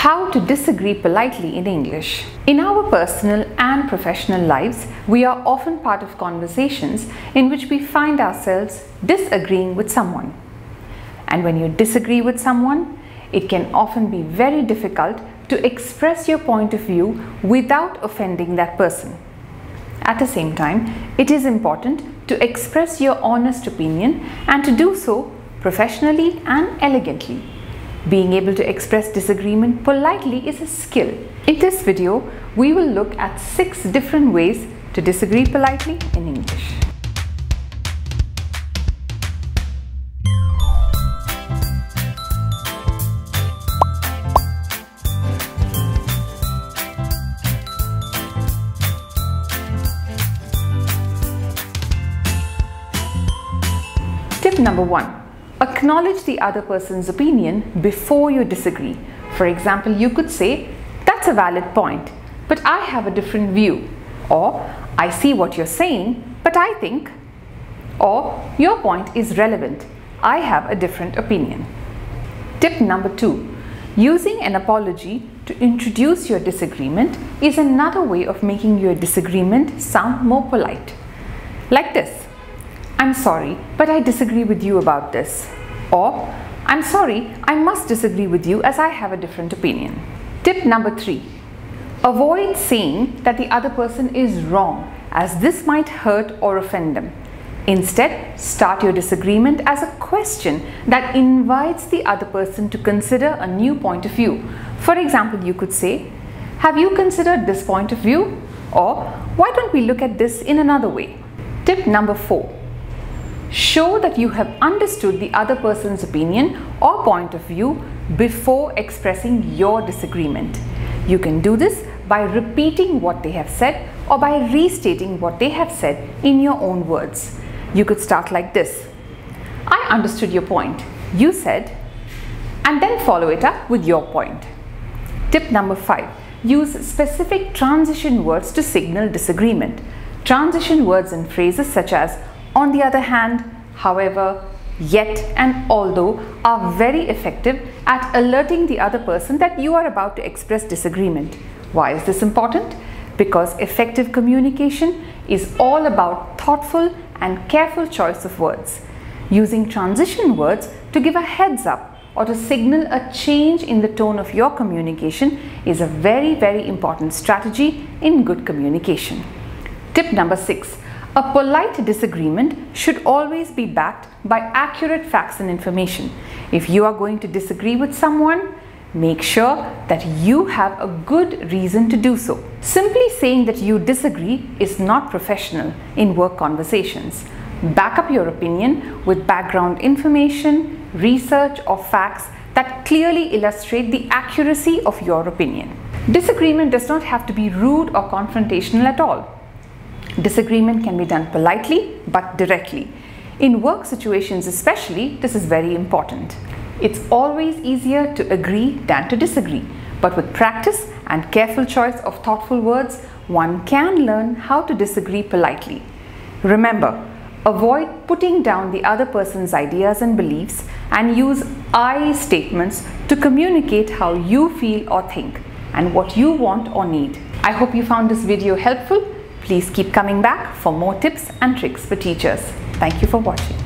How to disagree politely in English. In our personal and professional lives, we are often part of conversations in which we find ourselves disagreeing with someone. And when you disagree with someone, it can often be very difficult to express your point of view without offending that person. At the same time, it is important to express your honest opinion and to do so professionally and elegantly. Being able to express disagreement politely is a skill. In this video, we will look at six different ways to disagree politely in English. Tip number one Acknowledge the other person's opinion before you disagree. For example, you could say, That's a valid point, but I have a different view. Or, I see what you're saying, but I think. Or, Your point is relevant. I have a different opinion. Tip number two Using an apology to introduce your disagreement is another way of making your disagreement sound more polite. Like this I'm sorry, but I disagree with you about this. Or, I'm sorry, I must disagree with you as I have a different opinion. Tip number three avoid saying that the other person is wrong, as this might hurt or offend them. Instead, start your disagreement as a question that invites the other person to consider a new point of view. For example, you could say, Have you considered this point of view? Or, Why don't we look at this in another way? Tip number four Show that you have understood the other person's opinion or point of view before expressing your disagreement. You can do this by repeating what they have said or by restating what they have said in your own words. You could start like this I understood your point. You said, and then follow it up with your point. Tip number five use specific transition words to signal disagreement. Transition words and phrases such as on the other hand, however, yet and although are very effective at alerting the other person that you are about to express disagreement. Why is this important? Because effective communication is all about thoughtful and careful choice of words. Using transition words to give a heads up or to signal a change in the tone of your communication is a very, very important strategy in good communication. Tip number six a polite disagreement should always be backed by accurate facts and information. If you are going to disagree with someone, make sure that you have a good reason to do so. Simply saying that you disagree is not professional in work conversations. Back up your opinion with background information, research or facts that clearly illustrate the accuracy of your opinion. Disagreement does not have to be rude or confrontational at all. Disagreement can be done politely but directly. In work situations especially, this is very important. It's always easier to agree than to disagree, but with practice and careful choice of thoughtful words, one can learn how to disagree politely. Remember, avoid putting down the other person's ideas and beliefs and use I statements to communicate how you feel or think and what you want or need. I hope you found this video helpful Please keep coming back for more tips and tricks for teachers. Thank you for watching.